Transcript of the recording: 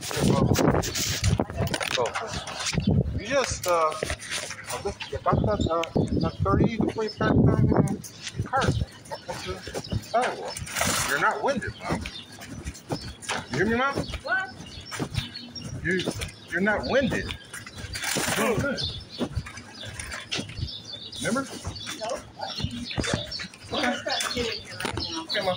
You just uh, you got that uh, that 30 to 25 pound car cart up the sidewalk. You're not winded, mom. You hear me, mom? What? You you're not winded. You're doing good. Remember? No. I'm. Okay, mom.